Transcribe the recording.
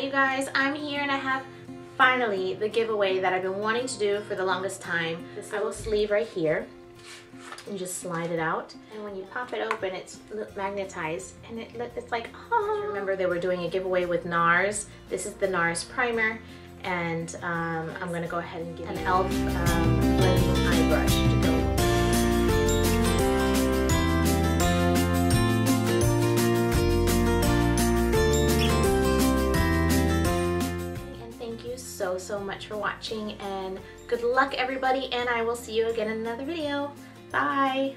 you guys, I'm here and I have finally the giveaway that I've been wanting to do for the longest time. This little sleeve right here. You just slide it out and when you pop it open it's magnetized and it, it's like oh. Remember they were doing a giveaway with NARS. This is the NARS primer and um, I'm going to go ahead and give an e.l.f. Um, so so much for watching and good luck everybody and I will see you again in another video. Bye!